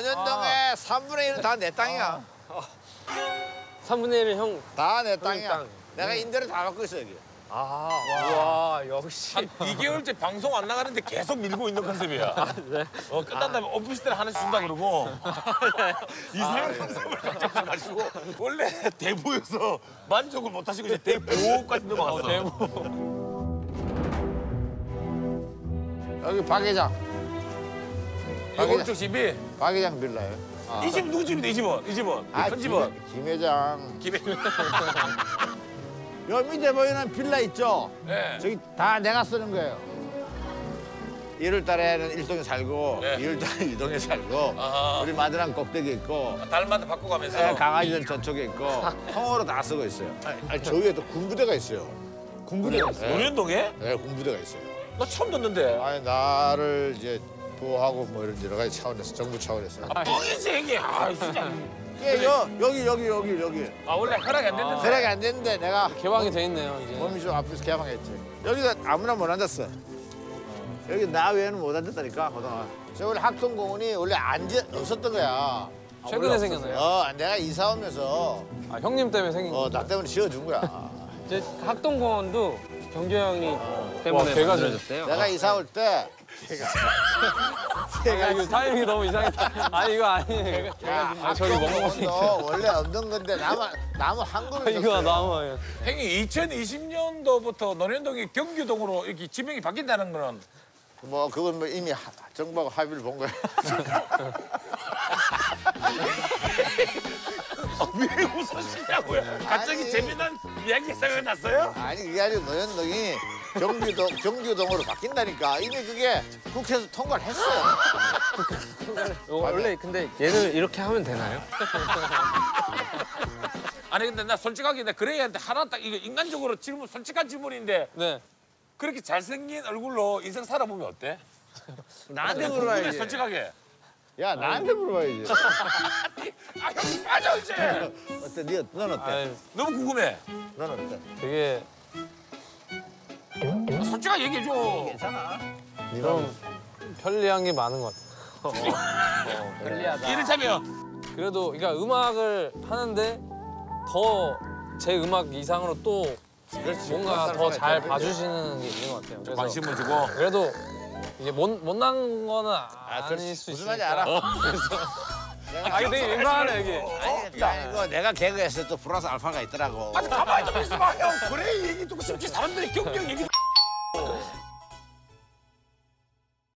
논현동의 3분의 1은 다 내 땅이야. 3분의 1은 형. 다 내 땅이야. 땅. 내가 임대를 다 갖고 있어 여기. 아, 와, 역시. 한 2개월째 방송 안 나가는데 계속 밀고 있는 컨셉이야. 네. 어, 끝난 다음에 오피스텔 하나씩 준다 그러고 이상한 컨셉을 가져서 가지고 원래 대부에서 만족을 못 하시고 이제 대부까지 넘어갔어. 여기 박 회장. 이거 오른쪽 집이 박 회장 빌라예요. 이집 누구 집인데 이 집은? 이 집은? 아, 큰 집은? 김, 김 회장. 김에 여 밑에 보이는 빌라 있죠? 네. 저기 다 내가 쓰는 거예요. 1월 달에는 일동에 살고 네. 2월 달에 이동에 살고 아하. 우리 마누랑 꼭대기 있고 달마다 바꿔가면서 네, 강아지는 저쪽에 있고 통으로 다 쓰고 있어요. 아니, 아니 저 위에 또 군부대가 있어요. 군부대가 있어요? 노년동에? 네, 군부대가 있어요. 나 처음 듣는데. 아니 나를 이제 보호하고 뭐 이런 여러 가지 차원에서 정부 차원에서. 아, 뻥이지 이게. 아, 진짜. 예, 여, 여기 여기 여기 여기. 아, 원래 허락이 안 됐는데. 세력이 안 됐는데 내가 개방이 돼 있네요, 이제. 몸이 좀 아프서 개방했지. 여기가 아무나 못 앉았어. 여기 나 외에는 못 앉았다니까 그동안. 저 원래 학동공원이 원래 앉아 없었던 거야. 최근에 생겼나요? 어, 내가 이사 오면서 아, 형님 때문에 생긴 거. 어, 나 때문에 지어준 거야. 이제 학동공원도 경규 형이 때문에 와, 개가 만들어졌대요. 내가 이사 올 때 아, 이거 타이밍이 너무 이상했다. 아, 이거 아니에요. 야, 아, 저기 학동공원도 원래 없는 건데 나무 나무 한 그루 이거 줬어요. 너무. 형이 2020년도부터 노년동이 경규동으로 이렇게 지명이 바뀐다는 거는 뭐 그건 뭐 이미 하- 정부하고 합의를 본 거야. 왜 웃으시냐고요? 갑자기 아니. 재미난 이야기 생각났어요? 아니 그게 아니고 노현동이 경규동 경규동으로 바뀐다니까 이미 그게 국회에서 통과를 했어요. 어, 원래 근데 얘를 이렇게 하면 되나요? 아니 근데 나 솔직하게 나 그래야한테 하나 딱 이거 인간적으로 질문 솔직한 질문인데 네. 그렇게 잘생긴 얼굴로 인생 살아보면 어때? 나한테 궁금해, 물어봐야지. 솔직하게. 야 나한테 물어봐야지. 아 형이 빠져 이제. 어때? 네, 넌 어때? 아, 너무 궁금해. 넌 어때? 되게 솔직하게 얘기해 줘. 좀 편리한 게 많은 것 같아요. 편리하다. 이를테면 그래도 그러니까 음악을 하는데 더 제 음악 이상으로 또 뭔가 더 잘 봐주시는 게 있는 것 같아요. 관심을 주고. 그래도 이게 못 못난 거는 아, 아닐 그렇지. 수 무슨 있으니까. 말인지 알아? 아, 이게 되게 민망하네 이게. 아니, 아니고 내가 개그했을 때 플러스 알파가 있더라고. 아니 가만히 좀 있어봐 형. 그래 얘기 듣고 싶지 사람들이 경경 얘기